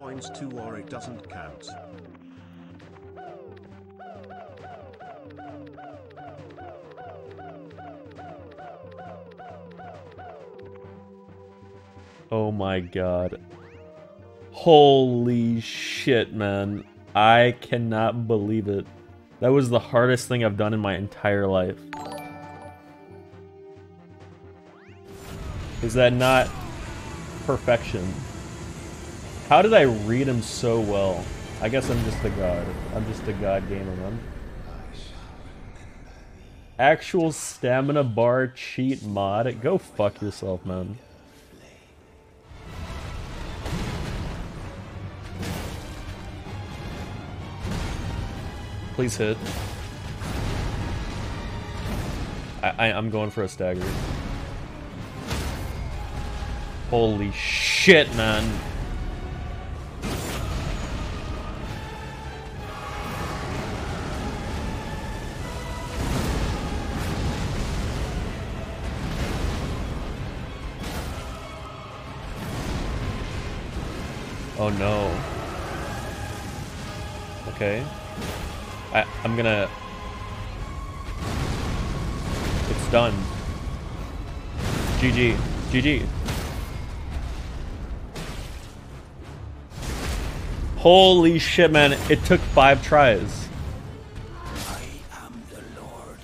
Points to or it doesn't count. Oh my god. Holy shit, man. I cannot believe it. That was the hardest thing I've done in my entire life. Is that not perfection? How did I read him so well? I guess I'm just a god. I'm just a god gamer, man. Actual stamina bar cheat mod? Go fuck yourself, man. Please hit. I, I I'm going for a stagger. Holy shit, man. Oh no. Okay. I, I'm gonna... It's done. GG. GG. Holy shit, man. It took five tries. I am the Lord.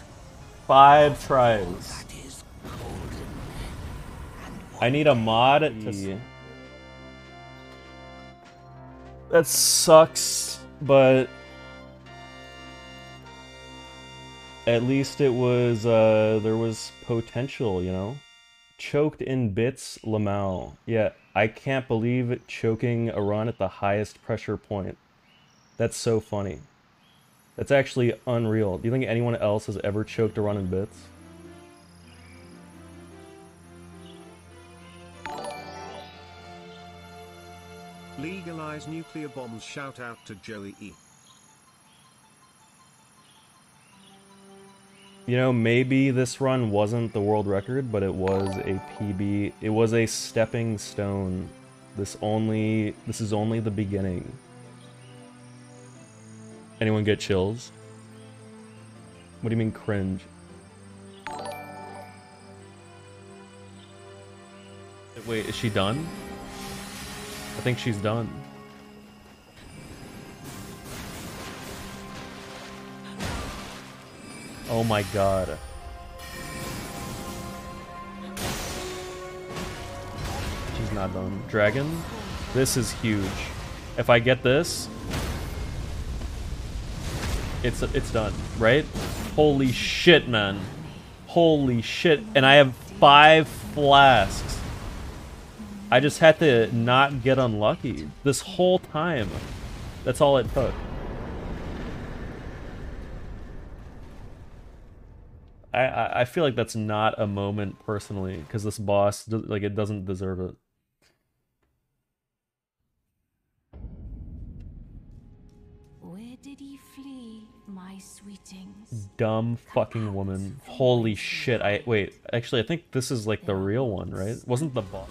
Five tries. That is golden. I need a mod to... That sucks, but... At least it was, uh, there was potential, you know? Choked in bits, Lamau. Yeah, I can't believe choking a run at the highest pressure point. That's so funny. That's actually unreal. Do you think anyone else has ever choked a run in bits? Legalize nuclear bombs. Shout out to Joey E. You know, maybe this run wasn't the world record, but it was a PB. It was a stepping stone. This only this is only the beginning. Anyone get chills? What do you mean cringe? Wait, is she done? I think she's done. Oh my god. She's not done. Dragon? This is huge. If I get this, it's it's done, right? Holy shit, man. Holy shit. And I have five flasks. I just had to not get unlucky this whole time. That's all it took. I, I feel like that's not a moment personally because this boss like it doesn't deserve it. Where did he flee, my sweetings? Dumb fucking woman. Holy shit. I wait, actually I think this is like the real one, right? Wasn't the boss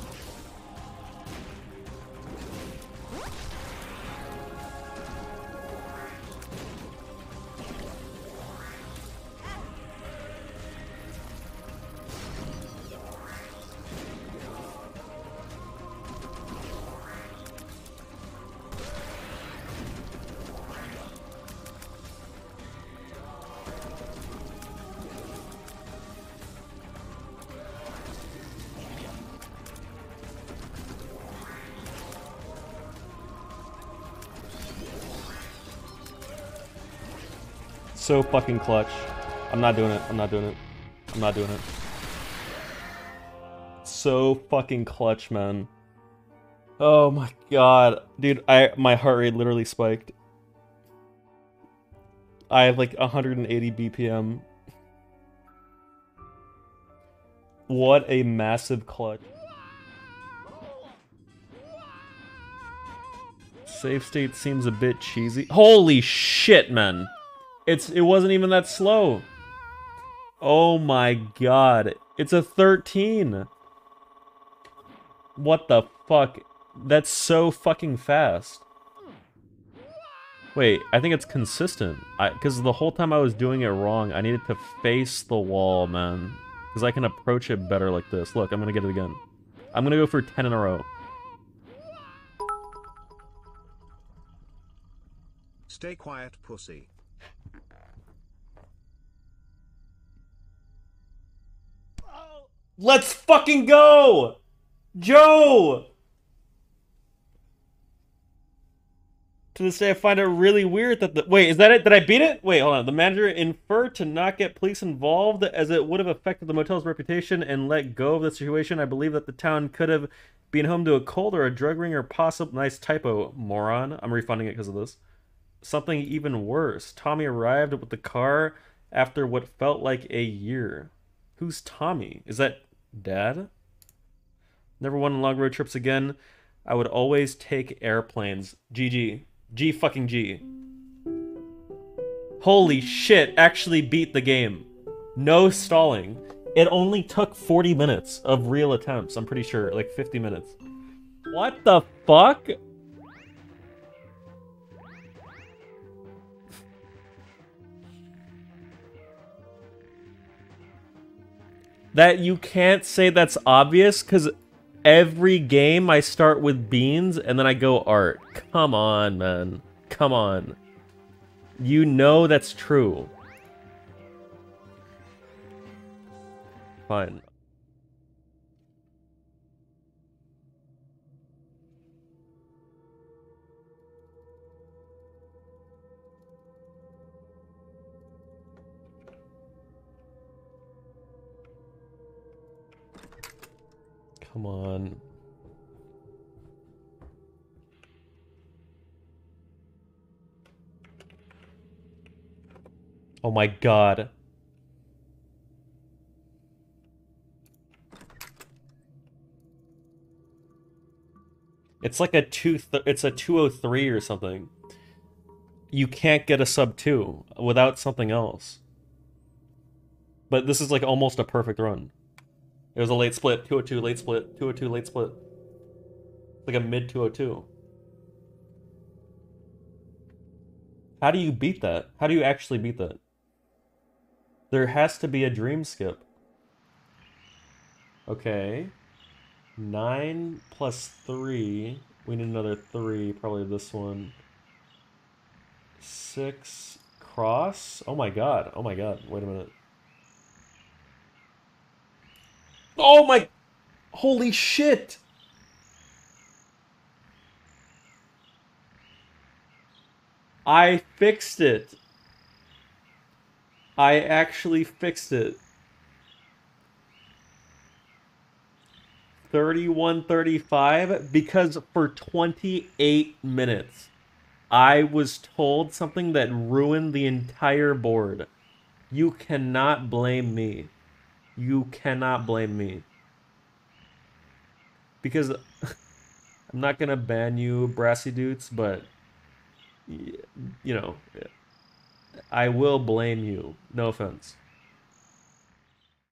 so fucking clutch. I'm not doing it. I'm not doing it. I'm not doing it. So fucking clutch, man. Oh my god. Dude, I my heart rate literally spiked. I have like 180 BPM. What a massive clutch. Save state seems a bit cheesy. Holy shit, man. It's it wasn't even that slow. Oh my god. It's a 13. What the fuck? That's so fucking fast. Wait, I think it's consistent. Because the whole time I was doing it wrong, I needed to face the wall, man. Because I can approach it better like this. Look, I'm going to get it again. I'm going to go for 10 in a row. Stay quiet, pussy. Let's fucking go! Joe! To this day, I find it really weird that the. Wait, is that it? Did I beat it? Wait, hold on. The manager inferred to not get police involved as it would have affected the motel's reputation and let go of the situation. I believe that the town could have been home to a cold or a drug ring or possible. Nice typo, moron. I'm refunding it because of this. Something even worse. Tommy arrived with the car after what felt like a year. Who's Tommy? Is that dad? Never went on long road trips again. I would always take airplanes. GG. G fucking G. Holy shit, actually beat the game. No stalling. It only took 40 minutes of real attempts, I'm pretty sure. Like 50 minutes. What the fuck? That you can't say that's obvious because every game I start with beans and then I go art. Come on, man. Come on. You know that's true. Fine. Come on. Oh my god. It's like a two it's a 203 or something. You can't get a sub 2 without something else. But this is like almost a perfect run. It was a late split, 202 late split, 202 late split. Like a mid 202. How do you beat that? How do you actually beat that? There has to be a dream skip. Okay. 9 plus 3. We need another 3, probably this one. 6 cross? Oh my god. Oh my god. Wait a minute. Oh my... Holy shit! I fixed it. I actually fixed it. 3135 because for 28 minutes I was told something that ruined the entire board. You cannot blame me. You cannot blame me. Because I'm not going to ban you, Brassy Dudes, but, you know, I will blame you. No offense.